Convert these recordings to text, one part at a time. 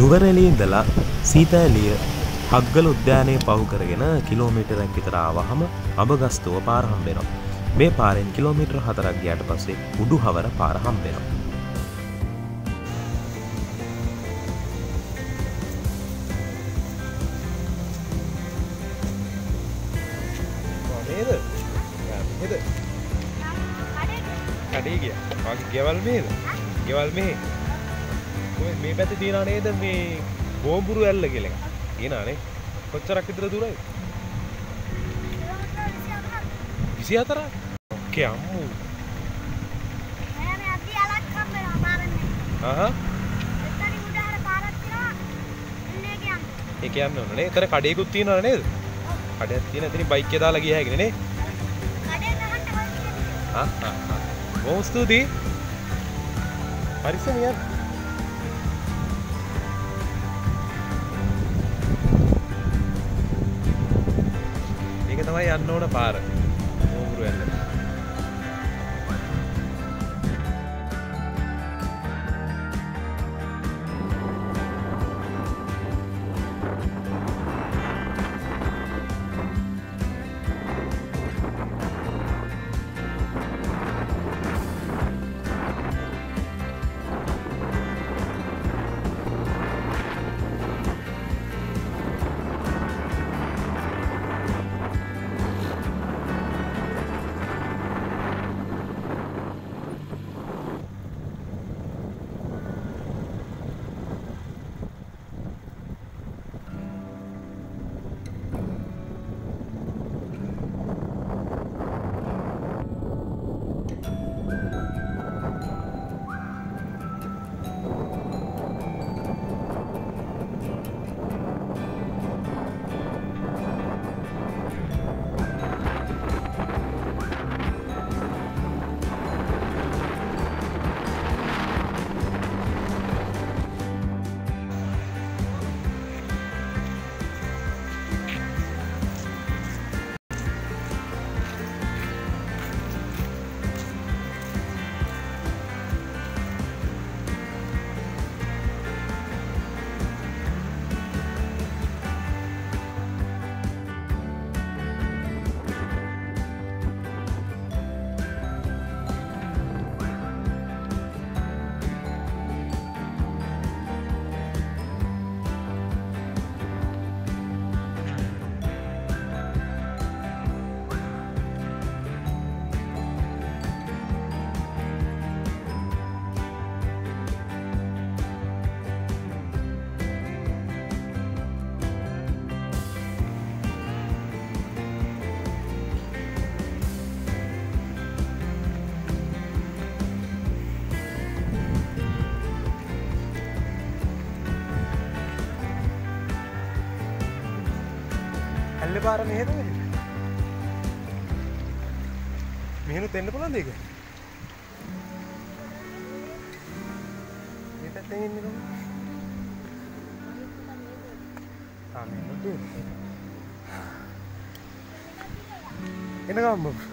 නුවරැලි ඉඳලා සීතෑලිය හක්ගල උද්‍යානය පහු කරගෙන කිලෝමීටරක් විතර ආවහම අඹගස්තුව පාර හම්බෙනවා. මේ පාරෙන් කිලෝමීටර් හතරක් ගියාට පස්සේ උඩු හවර පාර හම්බෙනවා. නේද? හෙද කඩේ ගිය. ගෙවල් මේද? ගෙවල් මේ ඔය මේ පැති තියෙනවා නේද මේ බෝම්බුරු ඇල්ල කියලා එකක් තියෙනවානේ කොච්චරක් විතර දුරයි? 24 ඔක්කේ අම්මු. ආහ් ඒ කියන්න ඕන නේ. එතන කඩේකුත් තියෙනවනේ නේද? කඩයක් තියෙන එතනින් බයික් එක දාලා ගිය හැකිනේ නේ. ආ ආ ආ බොහොම ස්තුතියි. පරිස්සමියක් ඒක තමයි යන්න ඕන පාර. මෝගුරු ඇල්ල ඇල්ල පාර මෙහෙද මෙහෙනුත් එන්න පුළුවන්ද ඒක? මේ පැත්තෙන් එන්නේ කොහොමද ආ මෙහෙනුත් එන්න. ගමු ගෝපුරු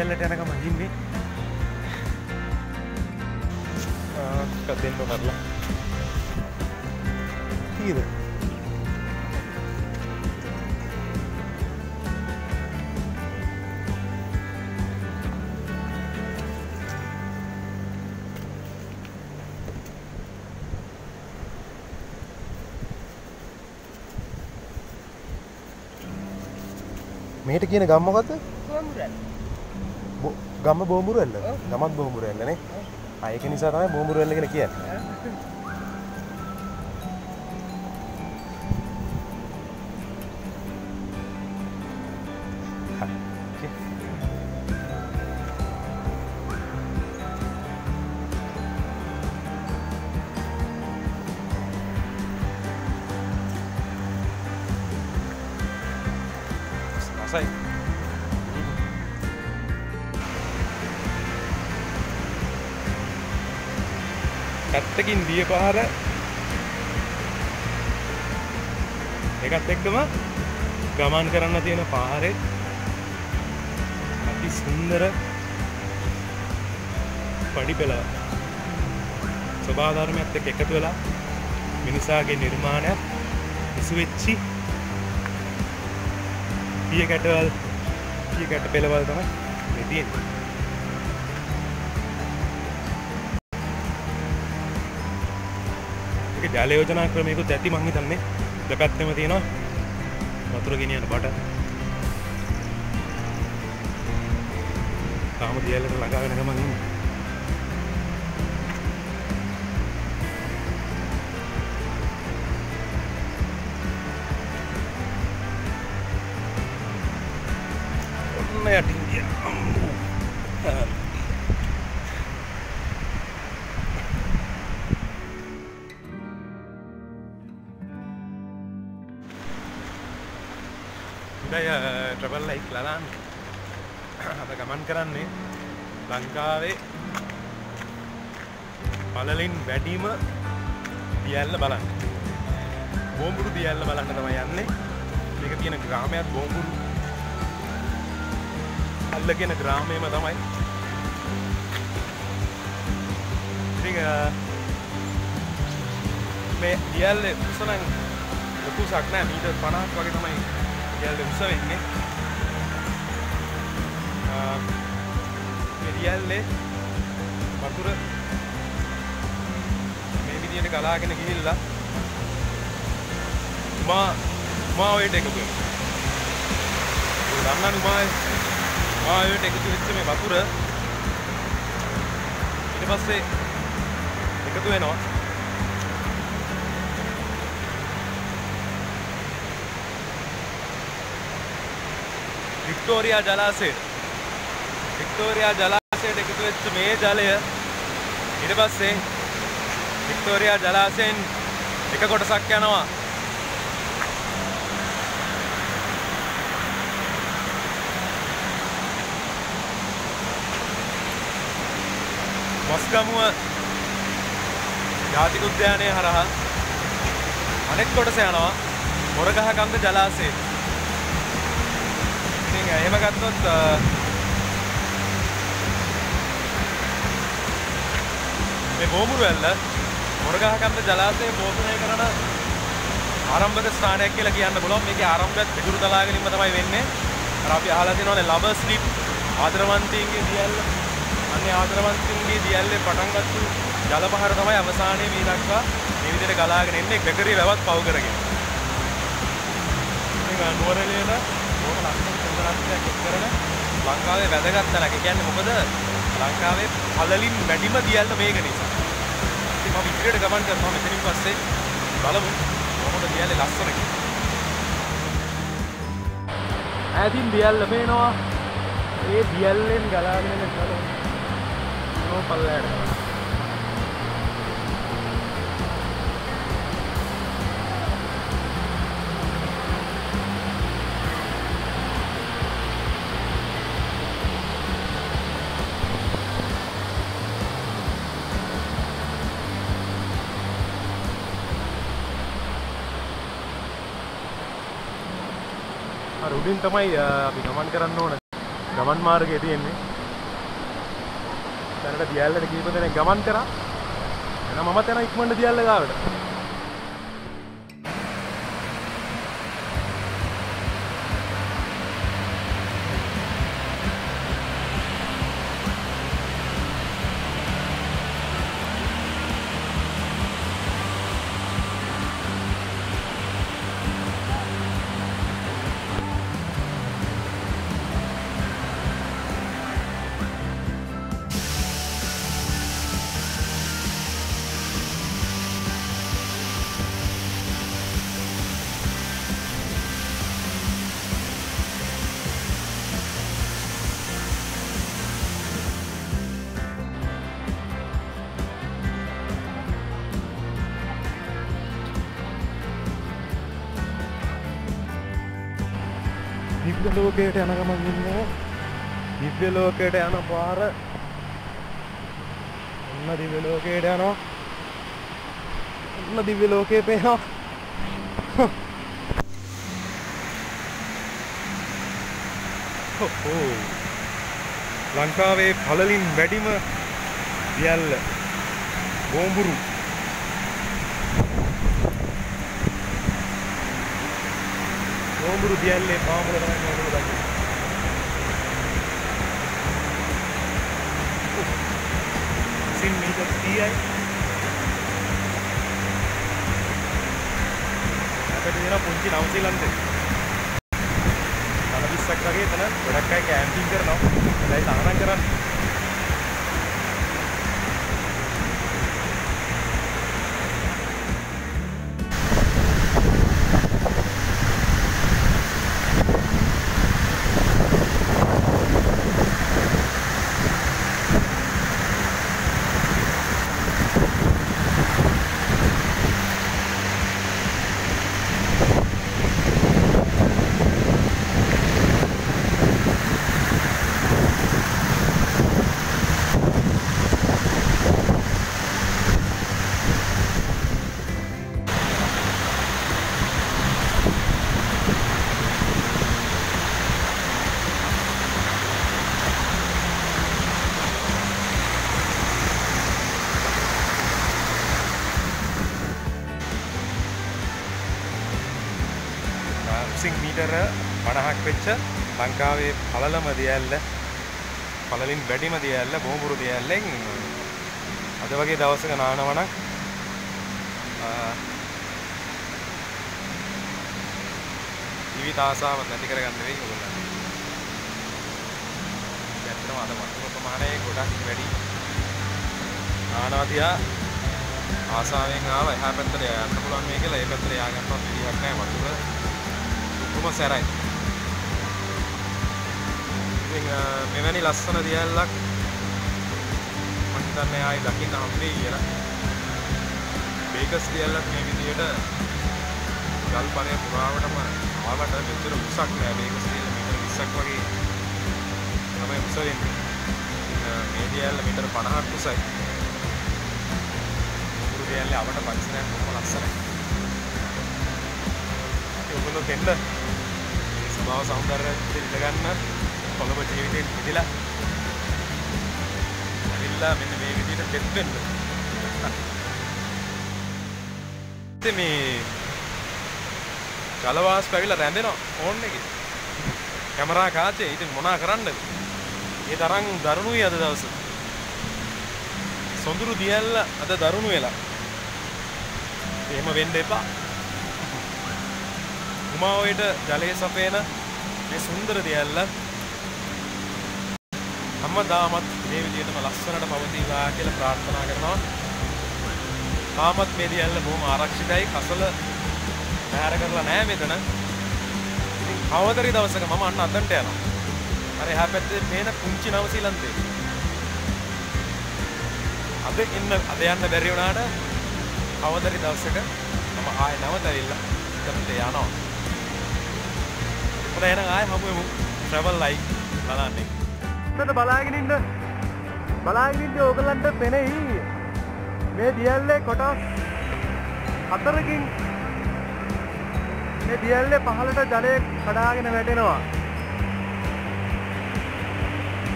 දියල්ලට යනකම හින්නේ ආ දෙන්න කරලා. කීයද? මෙහෙට කියන ගම් මොකද්ද? බො- ගම බෝඹුරු ඇල්ල. ගමත් බෝඹුරු ඇල්ලනේ. ආ ඒක නිසා තමයි බෝඹුරු ඇල්ල කියලා කියන්නේ. පැත්තකින් දිය පහර. එකත් එක්කම ගමන් කරන්න තියෙන පාරේ. අති සුන්දර පඩි පෙළ ස්වභාධර්මයත් එක්ක එකතු වෙලා මිනිසාගේ නිර්මාණයක් ඉසු වෙච්චි. පිය කැටවල් පිය කැට පෙළවල් තමයි මේ ජල යෝජනා ක්‍රමයකුත් ඇති මං හිතන්නේ. දෙපැත්තෙම තියෙනවා. වතුර ගෙනියන බට. තාම දියල්ලට ළඟා වෙන ගමන් ඉන්නේ. කරන්නේ ලංකාවේ පලලින් වැඩීම දියල්ල බලන්න. බෝම්බුරු දියල්ල බලන්න තමයි යන්නේ. මේක තියෙන ග්‍රාමයක් බෝම්බුරු. අල්ලගෙන ග්‍රාමයම තමයි. ඉතින් මේ දියල්ල උසනං ලොකු සක් නෑ. මීටර් 50ක් වගේ තමයි දියල්ල උස වෙන්නේ. මේ දියල්ලේ වතුර මේ විදියට ගලාගෙන ගිහිල්ලා මා මා ඔයට එකතු වෙනවා. දන්නවනේ මා ආයට එකතු වෙච්ච මේ වතුර ඊට පස්සේ එකතු වෙනවා. වික්ටෝරියා ජලාශය. වික්ටෝරියා ජලාශයට එකතු වෙච්ච මේ ජලය ඊට පස්සේ වික්ටෝරියා ජලාශයෙන් එක කොටසක් යනවා මස්ගමුව ජාතික උද්‍යානය හරහා අනෙක් කොටස යනවා මොරගහ කන්ද ජලාශයට. ඉතින් එහෙම ගත්තොත් මේ බෝමුරු වැල්ල මොරගහ කන්ද ජලාශය පෝෂණය කරන ආරම්භක ස්ථානයක් කියලා කියන්න පුළුවන්. මේකේ ආරම්භයත් පිටුරු තලාගෙනින්ම තමයි වෙන්නේ. අර අපි අහලා තියෙනවානේ ලබර් ස්ලිප් ආදරවන්තයින්ගේ දියල්ල අන්නේ ආදරවන්තින්ගේ දියල්ලේ පටන් ගත්තු ජල පහර තමයි අවසානයේ මේ දක්වා මේ විදිහට ගලාගෙන එන්නේ ගගරේ වැවත් පව කරගෙන. ඉතින් නුවරඑළියට ඕක ලස්සන සුන්දරත්වයක් එක් කරන ලංකාවේ වැදගත් තැනක්. ඒ කියන්නේ මොකද ලංකාවේ පළලින් වැඩිම දියල්ල මේක නිසා. ඉතින් මම ඉදිරියට ගමන් කරනවා මෙතනින් පස්සේ බලමු කොහොමද දියල්ලේ ලස්සන කියලා. ඈතින් දියල්ල පේනවා. ඒ දියල්ලෙන් ගලාගෙන එන ජල නෝ පල්ලයට. අර උඩින් තමයි අපි ගමන් කරන්න ඕන ගමන් මාර්ගය තියෙන්නේ. දැනට දියල්ලට කීප දෙනෙක් ගමන් කරා. එහෙනම් මමත් යනවා ඉක්මනට දියල්ල ගාවට. ලෝකයට යන ගමන් ඉන්නේ. දිව්‍ය ලෝකයට යන පාර. ඔන්න දිව්‍ය ලෝකයට යනවා. ඔන්න දිව්‍ය ලෝකයේ පේනවා. හෝ ලංකාවේ පළලින් වැඩිම දියල්ල බෝම්බුරු. බෝම්බුරු දියල්ලේ පාමුල තමයි ඔයගොල්ලෝ දකින්නේ සින් මීටර් 30යි අපිට දෙන පුංචි නවසීලන්තේ තන 20ක් වගේ එතන ගොඩක් අය කැම්පින් කරනවා ඒයි තහනම් කරන්නේ උසින් මීටර 50ක් වෙච්ච ලංකාවේ පළලම දියැල්ල පළලින් වැඩිම දියැල්ල බෝඹුරු දියැල්ලෙන් අද වගේ දවසක නානවනම් ජීවිත ආසාව නැති කරගන්න වෙයි ඔයගොල්ලන්ට. ඇත්තටම අද වතුර ප්‍රමාණය ගොඩක් වැඩි. නානාදියා ආසාවෙන් ආව එහා පැත්තට යන්න පුළුවන් මේ කියලා ඒ පැත්තට ය아가න්නවත් විදිහක් නැහැ වතුර දුකම සැරයි. ඉතින් මෙවැනි ලස්සන දියැලක් මම හිතන්නේ ආයි දකින්න හම්බෙයි කියලා. බේකස් දියැලක් මේ විදිහට ගල් පරය පුරාවටම ආවට මෙච්චර උසක් නෑ බේකස් දියැල මීටර 20ක් වගේ තමයි උස වෙන්නේ. මේ දියැල මීටර 50ක් උසයි. මුරු දියැලේ අවට පරිසරයක් කොහොම ලස්සනයි. ඔයගොල්ලෝ දෙන්න ස්වභාව සෞන්දර්යය ඉඳ ගන්න කොළඹ ජීවිතේ ඉඳලා ඇවිල්ලා මෙන්න මේ විදිහට දෙත් වෙන්න. ඉතින් මේ ජලවාස් පැවිලා රැඳෙනවා ෆෝන් එකේ. කැමරා කාචේ ඉතින් මොනා කරන්නද? ඒ තරම් දරුණුයි අද දවසේ. සොඳුරු දියැල්ල අද දරුණු වෙලා. එහෙම වෙන්න එපා. උමාවයට ජලය සපයන මේ සුන්දර දියැල්ල හැමදාමත් මේ විදිහටම ලස්සනට පවතිවා කියලා ප්‍රාර්ථනා කරනවා. තාමත් මේ දියැල්ල බොහොම ආරක්ෂිතයි. කසල බැහැර කරලා නැහැ මෙතන. ඉතින් කවදරි දවසක මම අන්න අතන්ට යනවා. අර එහා පැත්තේ පේන කුංචි නවසීලන්තේ. අද ඉන්න අද යන්න බැරි වුණාට කවදරි දවසක මම ආයෙ නැවත ඇවිල්ලා එතනට යනවා. හොඳ එහෙනම් ආයෙ හමු වෙමු. travel like බලන්නේ. මෙතන බලාගෙන ඉන්න බලාගෙන ඉන්න ඕගලන්ට පෙනෙයි මේ දියල්ලේ කොටස් හතරකින් මේ දියල්ලේ පහළට ජලය කඩාගෙන වැටෙනවා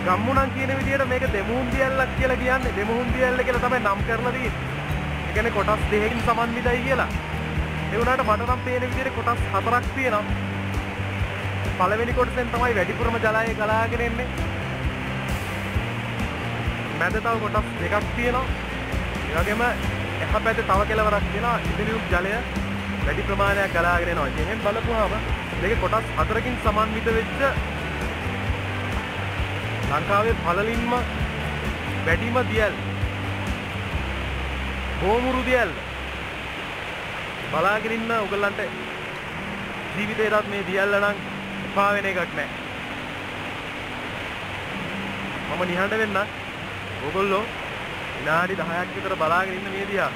ගම්මුණන් කියන විදිහට මේක දෙමුහුන් දියල්ලක් කියලා කියන්නේ දෙමුහුන් දියල්ල කියලා තමයි නම් කරලා තියෙන්නේ. ඒ කියන්නේ කොටස් දෙකකින් සමන්විතයි කියලා. ඒ වුණාට මට නම් පේන විදිහට කොටස් හතරක් තියෙනවා. පළවෙනි කොටසෙන් තමයි වැඩිපුරම ජලය ගලාගෙන එන්නේ. මැද තව කොටස් දෙකක් තියෙනවා. ඒ වගේම එහා පැත්තේ තව කෙළවරක් තියෙනවා. ඉදිරියුත් ජලය වැඩි ප්‍රමාණයක් ගලාගෙන එනවා. ඉතින් එහෙන් බලපුවාම මේකේ කොටස් හතරකින් සමන්විත වෙච්ච ලංකාවේ පළලින්ම වැඩිම දියල් බෝමුරු දියල් බලාගෙන ඉන්න උගලන්ට ජීවිතේටත් මේ දියල්ල නම් එපා වෙන එකක් නැහැ. මම නිහඬ වෙන්න ඕගොල්ලෝ විනාඩි 10ක් විතර බලාගෙන ඉන්න මේ දිහා